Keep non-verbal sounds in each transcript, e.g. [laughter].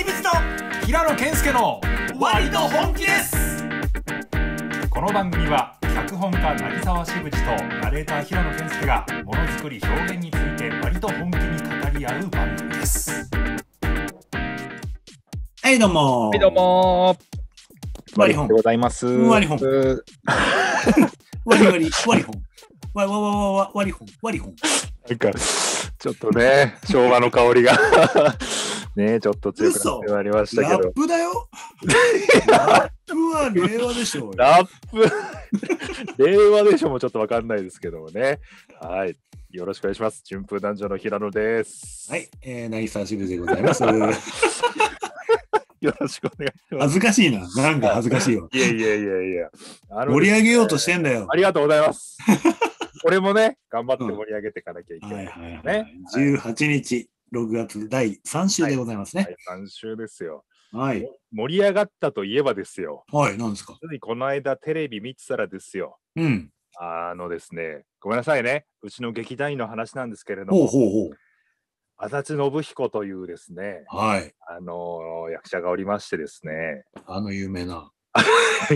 清水と平野健介の割と本気ですこの番組は脚本家成沢志口とナレーター平野健介がものづくり表現について割と本気に語り合う番組ですはい、どうも。はい、どう。もワリホンで。ございます。ワリホンうワリワリ、ワリホン。ワワワワワワリホン、ワリホン。なんか、ちょっとね、昭和の香りが、ね、ちょっと強くなってまいりましたラッけど。プだよ。ラップは令和でしょうよ。ラップ、[laughs] 令和でしょもちょっとわかんないですけどもね。はい。よろしくお願いします。順風男女の平野です。はい、えー、渚しぶでございます。[laughs] よろしくお願いします。恥ずかしいな。なんか恥ずかしいわ。いやいやいやいや。あの盛り上げようとしてんだよ。ありがとうございます。[laughs] 俺もね、頑張って盛り上げていかなきゃいけはないい。はいはい。ね18日、6月第3週でございますね。はい、3週ですよ。はい。盛り上がったといえばですよ。はい、なんですか？ついこの間テレビ見てたらですよ。うん。あのですね、ごめんなさいね。うちの劇団員の話なんですけれどほうも、ほうほう。足立信彦というですね、はい。あの役者がおりましてですね、あの有名な。は [laughs]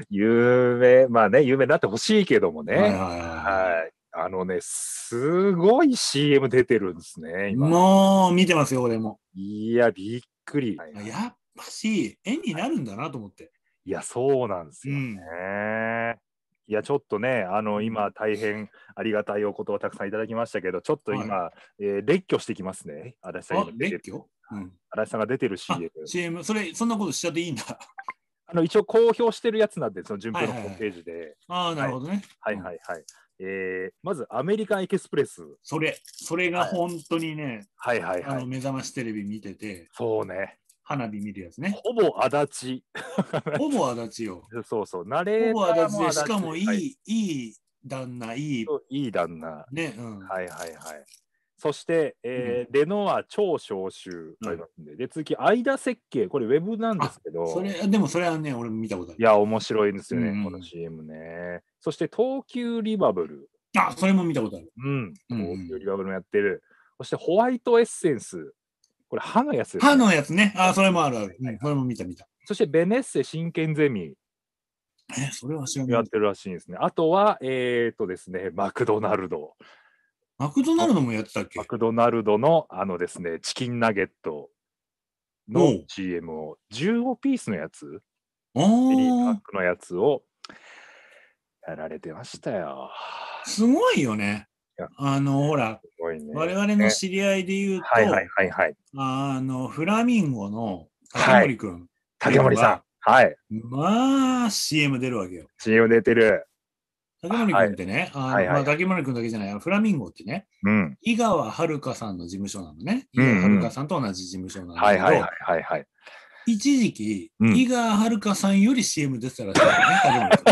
い有名、まあね、有名になってほしいけどもね、はいはいはい。あのね、すごい CM 出てるんですね、今。もう見てますよ、俺も。いや、びっくり。やっぱし、絵になるんだなと思って。いや、そうなんですようんね。いや、ちょっとね、あの、今、大変ありがたいお言葉たくさんいただきましたけど、ちょっと今、えー列挙してきますね。足立さんあ今、出てる列挙？うん。足立さんが出てるあ CM。、CM、それ、そんなことしちゃっていいんだ。あの、一応公表してるやつなんで、その順風のはいはいはいホームページで。ああ、なるほどね。はいはいはい。えーまず、アメリカンエキスプレス。それ、それが本当にね、はいはいあの、はい。目覚ましテレビ見てて、そうね。花火見るやつね。ほぼ足立。[laughs] ほぼ足立よ。そうそう。ナレほぼ足立で、しかもいい、はいいい旦那、いい、いい旦那。ね、うん。はいはいはい。そして、えーレノア超招集ありますんで、で、次、間設計、これウェブなんですけど、それ、でもそれはね、俺も見たことある。いや、面白いんですよね、うんうんこの CM ね。そして、東急リバブル。あ、それも見たことある。うん、うんうん東急リバブルもやってる。そして、ホワイトエッセンス。これ、歯のやつです、歯のやつね。あ、それもあるある。うん、それも見た見た。そして、ベネッセ真剣ゼミえ、それは知らない。やってるらしいんですね。あとは、えっ、とですね、マクドナルド。マクドナルドもやってたっけ？マクドナルドの、あのですね、チキンナゲットおのう CM を、15ピースのやつあベリーパッあ、クのやつをやられてましたよ。すごいよね。あの、ほら、ね。我々の知り合いで言うと、はいはいはいはい。あの、フラミンゴのはい竹森くん。竹森さん。はい。まあ、CM 出るわけよ。CM 出てる。竹森くんってね、あのはいはいまあ、竹森くんだけじゃない、フラミンゴってね、うん。井川遥さんの事務所なのね。井川遥さんと同じ事務所なんだけど、はいはいはいはいはい。一時期、うん井川遥さんより CM 出てたらしいよね、[laughs] 竹森く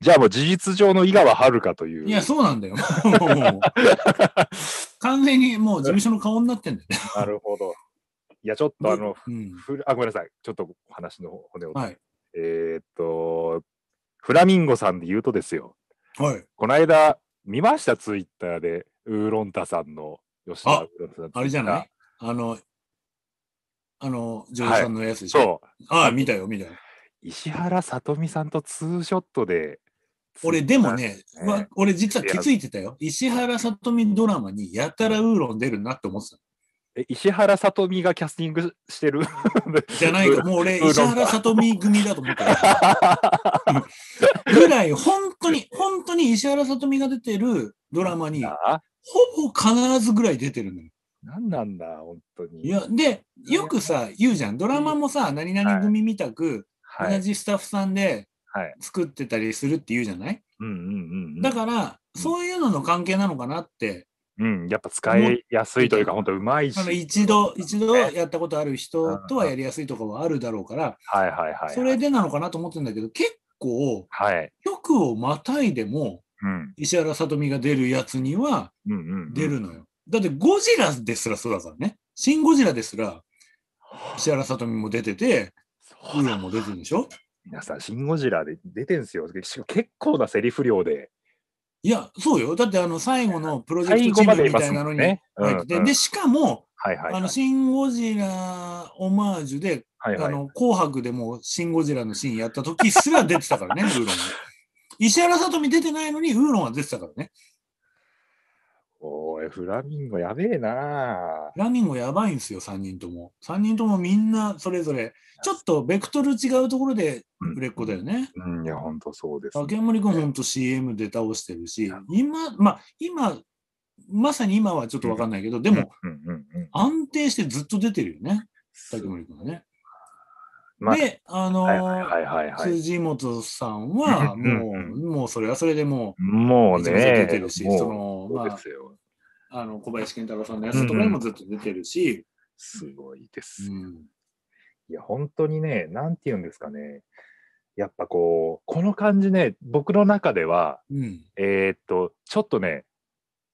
じゃあもう事実上の井川遥という。ん。いや、そうなんだよ。[laughs] 完全にもう事務所の顔になってんだよね。なるほど。いや、ちょっとあの、うん、ふあ、ごめんなさい。ちょっと話の骨を。はい。えーっと、フラミンゴさんで言うとですよ。はい。この間、見ました、ツイッターで、ウーロンタさんの、吉田あウーロンタさんのあれじゃない？ツあの、あの、女優さんのやつでしょ？イッターそう。ああ、見たよ、見たよ。石原さとみさんとツーショットで。俺、でもね、ねわ俺実は気づいてたよ。石原さとみドラマにやたらウーロン出るなって思ってた。え石原さとみがキャスティングしてる？[laughs] じゃないか、もう俺、石原さとみ組だと思ってた。[laughs] ぐらい、本石原さとみが出てるドラマに、あほぼ必ずぐらい出てるのよ。なんなんだ、本当に。いや、で、よくさ、言うじゃん。ドラマもさ、何々組みたく、はい。同じスタッフさんではい。作ってたりするって言うじゃない？うんうんうんうん。だから、そういうのの関係なのかなって、うん、やっぱ使いやすいというか、本当うまいし。一度、一度やったことある人とはやりやすいとかはあるだろうから、はいはいはい。それでなのかなと思ってるんだけど、結構、はい。局をまたいでも、うん。石原さとみが出るやつには。出るのよ。だってゴジラですらそうだからね。シン・ゴジラですら、石原さとみも出てて、ウーロンも出てるでしょ？皆さん、シン・ゴジラで出てんすよ。結構なセリフ量で。いや、そうよ。だってあの最後のプロジェクトチームみたいなのに入ってて、で、しかも、はいはいはい。あの、シン・ゴジラオマージュで、はいはいあの、紅白でもシン・ゴジラのシーンやった時すら出てたからね、[laughs] ウーロンが。石原さとみ出てないのに、ウーロンは出てたからね。おい、フラミンゴやべえなラミンゴやばいんですよ、3人とも。3人ともみんなそれぞれ、ちょっとベクトル違うところで売れっ子だよね。うん、いや、ほんとそうです、ね。竹森君ほんと CM で倒してるし、今、まあ、今、まさに今はちょっとわかんないけど、でも、うんうんうん。安定してずっと出てるよね、竹森君はね。まあで、あのはいはいはいはいはい。辻元さんは、うんもう、うんもうそれはそれでももうめちゃめちゃ出ねてるし、もうその、まあ。あの、小林健太郎さんのやつとかにもずっと出てるし、すごいです。うんいや、本当にね、なんて言うんですかね。やっぱこう、この感じね、僕の中では、うん。えーっと、ちょっとね、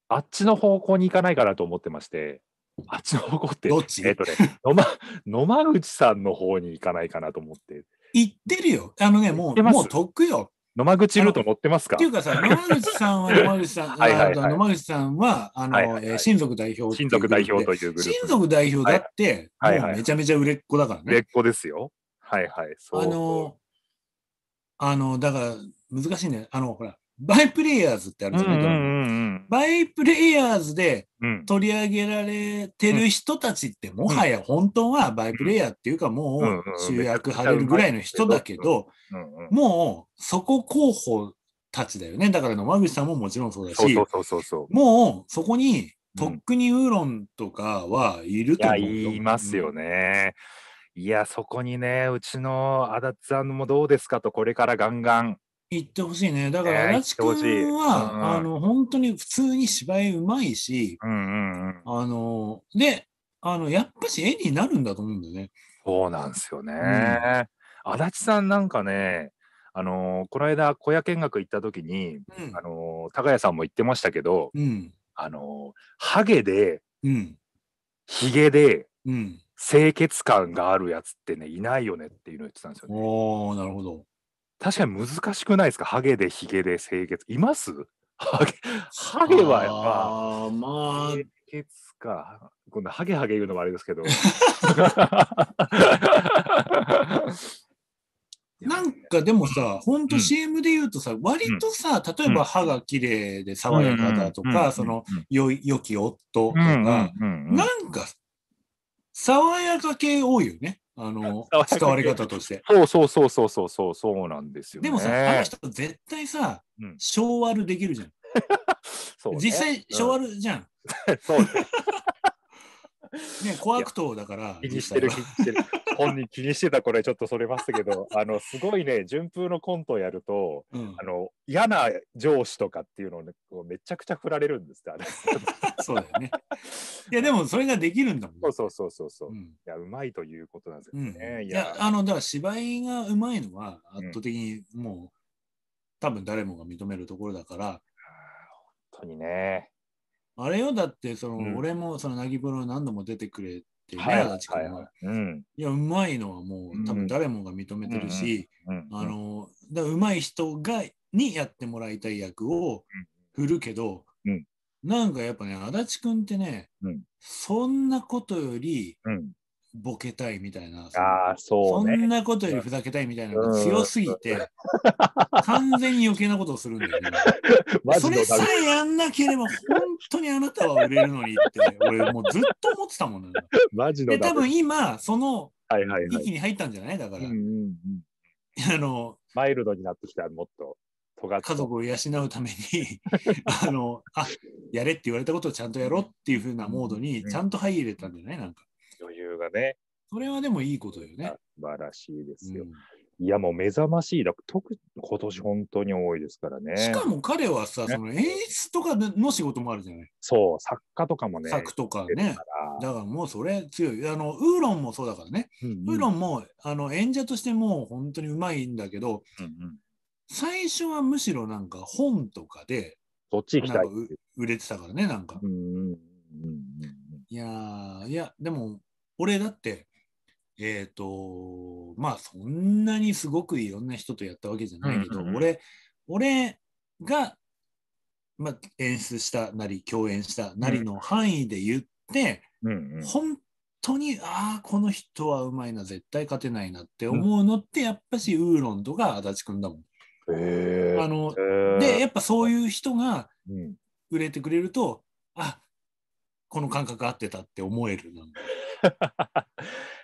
あっちの方向に行かないかなと思ってまして、あっちの方向って、どっち？えーっとね、野間野間口さんの方に行かないかなと思って、言ってるよ。あのね、もう、もうとっくよ。野間口ルート乗ってますか？っていうかさ、野間口さんは野間口さん、[laughs] はいはいはいあ野間口さんは、あの、はいはいはいえー親族代表親族代表。というグループ。親族代表だって、はいはいめちゃめちゃ売れっ子だからね。売れっ子ですよ。はいはい。そうあの、あの、だから、難しいね。あの、ほら、バイプレイヤーズってあるじゃない、うんうんうんバイプレイヤーズで取り上げられてる人たちって、もはや本当はバイプレイヤーっていうか、もうん。うん。う主役張れるぐらいの人だけど、もうそこ候補たちだよね。だから野間口さんももちろんそうだし。もうそこに、とっくにウーロンとかはいると思うよ。言いますよね。いや、そこにね、うちの足立さんもどうですかと、これからガンガン。言ってほしいね。だから、ね足立君は、うんあの、本当に普通に芝居うまいし、うんうんうん。あの、で、あの、やっぱし絵になるんだと思うんだよね。そうなんですよね。足立さんなんかね、あのーこの間、小屋見学行った時に、うんあのー高谷さんも言ってましたけど、うん。あのーハゲで、うん。ヒゲで、うん。清潔感があるやつってね、いないよねっていうのを言ってたんですよね。おー、なるほど。確かに難しくないですか？ハゲでヒゲで清潔。います？ハゲ、ハゲはやっぱ、あーまあ、清潔か。今度ハゲハゲ言うのもあれですけど。[laughs] なんかでもさ、ほん。とうん CM で言うとさ、割とさ、例えば歯が綺麗で爽やかだとうんか、その、、よい良き夫とうんうんか、うんうん。なんか、爽やか系多いよね。あの [laughs] 爽やか、系使われ方として。そうそうそうそうそうそうそうなんですよ、ね。でもさ、あの人絶対さうん、昭和できるじゃん。[laughs] そうね実際、昭和じゃん。[laughs] そうねね、小悪党だから。気にしてる気実にしてる。本人気にしてたこれちょっとそれますけど、[laughs] あのすごいね順風のコントをやると。うん。あの嫌な上司とかっていうのを、ね、めちゃくちゃ振られるんですってあれ。[laughs] そうだよね。いや、でもそれができるんだもん。そうそうそうそう。そう、いうんやうまいということなんですようん。ね、いや、あの、だから芝居がうまいのは圧倒的にもう、多分誰もが認めるところだから、本当にね。あれよ、だって、その、うん。俺も、その、なぎプロ何度も出てくれてね、はい足立君は。はいうん。いや、うまいのはもう、多分誰もが認めてるし、うんあの、だうまい人が、にやってもらいたい役を振るけど、うん。なんかやっぱね、足立君ってね、うん。そんなことよりうんボケたいみたいな、ああそうそんねなことよりふざけたいみたいなのが強すぎて、[laughs] 完全に余計なことをするんだよね。それさえやんなければ、本当にあなたは売れるのにって、俺もうずっと思ってたもんね。マジので、多分今、その域に入ったんじゃない？だから、うんうんうん、あの、マイルドになってきたもっと。家族を養うために [laughs] あの、あ、やれって言われたことをちゃんとやろうっていう風なモードにちゃんと入れたんじゃない？なんか。余裕がね。それはでもいいことよね。素晴らしいですよ、うん。いやもう目覚ましいだ特に今年本当に多いですからね。しかも彼はさ、ね。その演出とかの仕事もあるじゃない。そう作家とかもね作とかね。だからもうそれ強い。あの、ウーロンもそうだからね。うんうん。ウーロンも、あの、演者としてもう本当にうまいんだけど、うんうん。最初はむしろなんか本とかで、そっち行きたい。なんかう売れてたからね、なんか。うんうんうんうん。いやー、いや、でも、俺だって、えっ、と、まあ、そんなにすごくいろんな人とやったわけじゃないけど、うんうんうん。俺、俺が、まあ、演出したなり、共演したなりの範囲で言っって、うんうん。本当に、ああ、この人はうまいな、絶対勝てないなって思うのって、やっぱしウーロンとか足立くんだもん。あのへー。で、やっぱそういう人がうん。売れてくれると、あこの感覚合ってたって思えるな。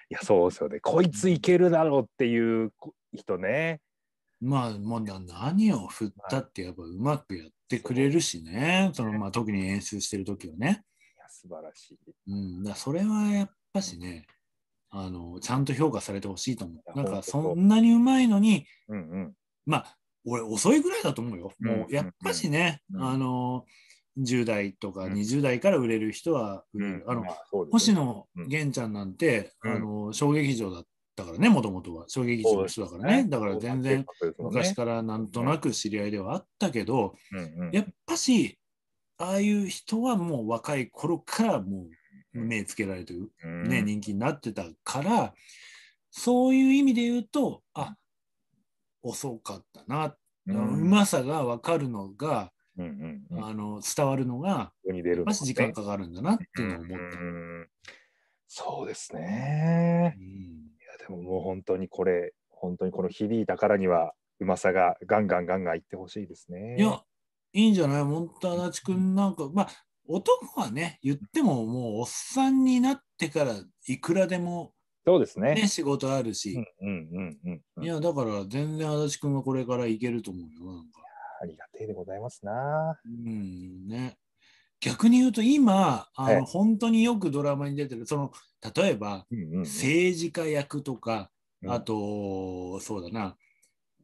いやそうですよね。こいついけるだろうっていう人ね。まあ、もうな何を振ったってやっぱうまくやってくれるしね、そのまあ特に演出してる時はね。いや素晴らしい。うん、だそれはやっぱしね、あのちゃんと評価されてほしいと思う。なんかそんなにうまいのに、うんうん。まあ、俺遅いぐらいだと思うよ。うんもうやっぱしね、うん。あの10代とかうん。20代から売れる人は売れる。あのまそうです星ね野源ちゃんなんて、うん。あの小劇場だったからね、もともとは。小劇場の人だからね。だから全然昔からなんとなく知り合いではあったけど、ら、うん。うんやっぱし、ああいう人はもう若い頃からもう目つけられてる、うん。ね、人気になってたから、そういう意味で言うと、あ遅かったな、ううんまさが分かるのが、うんうんうん。あの伝わるのが、ここに出るのやっぱし時間かかるんだなっていうのを思った。うんそうですね。うん。いやでももう本当にこれ本当にこの響いたからにはうまさがガンガンガンガンいってほしいですね。いや、いいんじゃない？モンタ足立くんなんか、まあ、男はね、言ってももうおっさんになってからいくらでもそうですね。ね、仕事あるし、うんうんうんうんうん。いや、だから全然足立くんはこれからいけると思うよ、なんか。ありがてえでございますな。うん、ね。逆に言うと今、あの、はい。本当によくドラマに出てる、その、例えば、うんうんうん。政治家役とか、うん。あと、そうだな、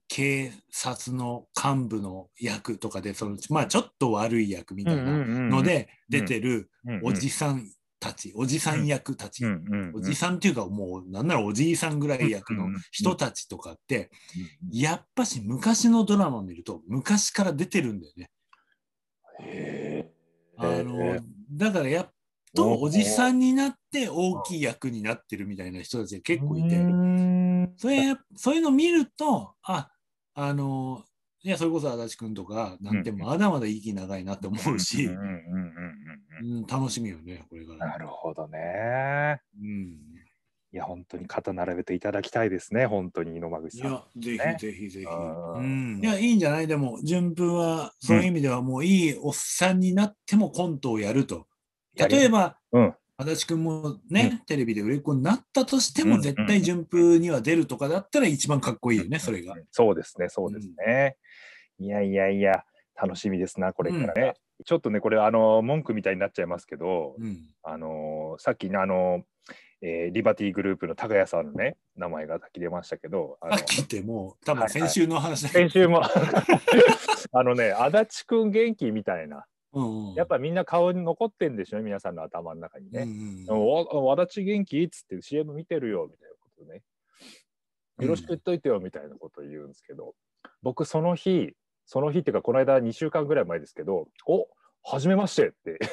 警察の幹部の役とかで、その、まあ、ちょっと悪い役みたいなので出てるおじさんたち、おじさん役たち、おじさんっていうか、もう、なんならおじいさんぐらい役の人たちとかって、やっぱし昔のドラマを見ると、昔から出てるんだよね。へあの、だからやっとおじさんになって大きい役になってるみたいな人たちが結構いて、それ、そういうの見ると、あ、あの、いや、それこそ足立くんとか、なんてうん。まだまだ息長いなって思うし、楽しみよね、これから。なるほどね。うん。いや本当に肩並べていただきたいですね本当に猪間口さん。いや、ぜね。ひぜひ。ぜひ。いや、いいんじゃない？でも、順風は、そうい。う意味ではもういいおっさんになってもコントをやると。例えば、うん足立くんもね、テレビで売れっ子になったとしても、うん絶対順風には出るとかだったら一番かっこいいよね、それが。そうですね、そうですね。いやいやいや、楽しみですな、これからね。ちょっとね、これ、あの、文句みたいになっちゃいますけど、うん。あの、さっきね、あの、えーリバティグループの高谷さんのね、名前が先出ましたけど、あのさっきってもう、多分はいはい先週の話だけど。先週も、[laughs] あのね、足立くん元気みたいな、うんうん、やっぱみんな顔に残ってんでしょ、皆さんの頭の中にうんね。うん。おわ足立元気？っつって CM 見てるよみたいなことね。よろしく言っといてよみたいなことを言うんですけど、僕その日、その日っていうかこの間2週間ぐらい前ですけど、おはじめましてって。[laughs]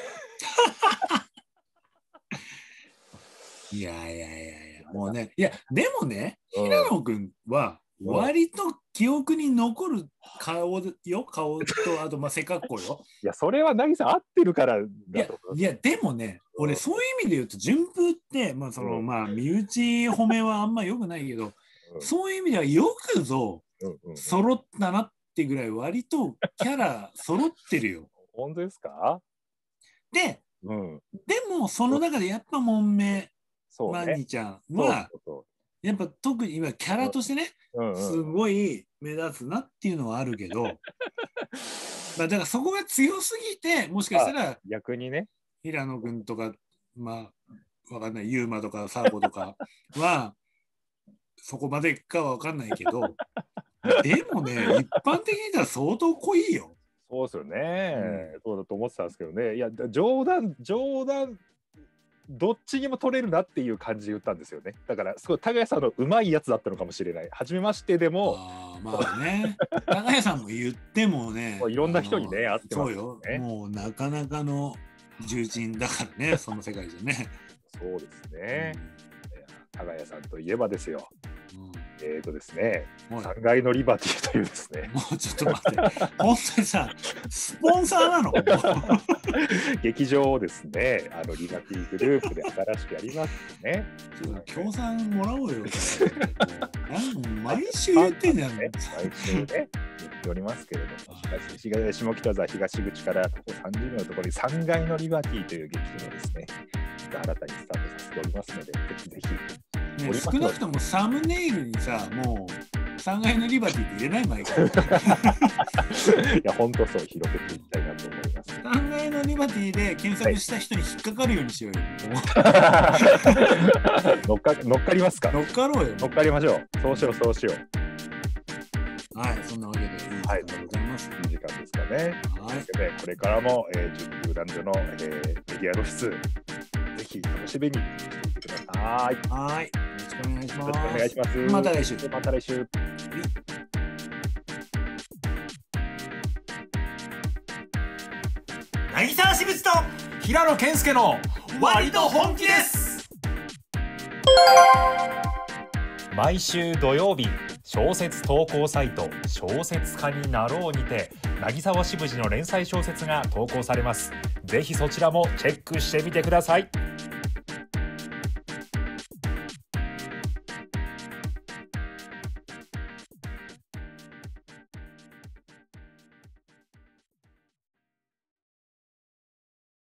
いやいやいやいや、もうね、いや、でもね、うん。平野くんは、うん割と記憶に残る顔よ、顔と、あと、まあ、背格好よ。[laughs] いや、それは渚合ってるからだと。いや、でもね、俺、うんそういう意味で言うと、順風って、まあ、その、うんまあ、身内褒めはあんま良くないけど、うんそういう意味では、よくぞうんうんうん揃ったなってぐらい、割とキャラ揃ってるよ。[laughs] 本当ですか？で、うん。でも、その中でやっぱ、もんめまに。ちゃんそうは、そやっぱ特に今、キャラとしてね、うそう。うんすうん。ごい目立つなっていうのはあるけど、[laughs] まあだからそこが強すぎて、もしかしたら逆にね。平野君とか、まあ、わかんない、ユーマとかサーコとかは、そこまでかはわかんないけど、[laughs] でもね、一般的に言ったら相当濃いよ。そうですよね、そうだと思ってたんですけどね。いや、冗談、冗談、どっちにも取れるなっていう感じで言ったんですよね。だから、すごい、高谷さんのうまいやつだったのかもしれない。初めましてでも、まあね、[laughs] 高谷さんも言ってもね [laughs] もういろんな人にね会ってますよね、もうなかなかの重鎮だからね、その世界じゃね。そうですね。高谷さんといえばですよ。えっ、とですね、もう3階のリバティというですね、もうちょっと待って、[laughs] 本当にさ、スポンサーなの？[laughs] 劇場をですね、あのリバティグループで新しくやりますね。[laughs] 協賛もらおうよ。毎週言ってんじゃん。ね、毎週ね、言っておりますけれども、東東下北沢東口からここ30秒のところに3階のリバティという劇場をですね、新たにスタートさせておりますので、ぜひぜひ。ね、少なくともサムネイルにさ、もう3階のリバティって入れない前から。いや、本当そう、広げていきたいなと思います。3階のリバティで検索した人に引っかかるようにしようよ。乗っか乗っかりますか？乗っかろうよ。乗っかりましょう。そうしよう、そうしよう。はい、そんなわけでいい時間でございます。いい時間ですかね。はい。でこれからも、えー、順風男女の、えー、メディア露出、ぜひ楽しみにしていてください。よはい。よろしくお願いします。ろしくお願いします。また来週。また来週。柳沢支部と平野健介の割と本気です毎週土曜日小説投稿サイト小説家になろうにて渚沢支部寺の連載小説が投稿されます。ぜひそちらもチェックしてみてください。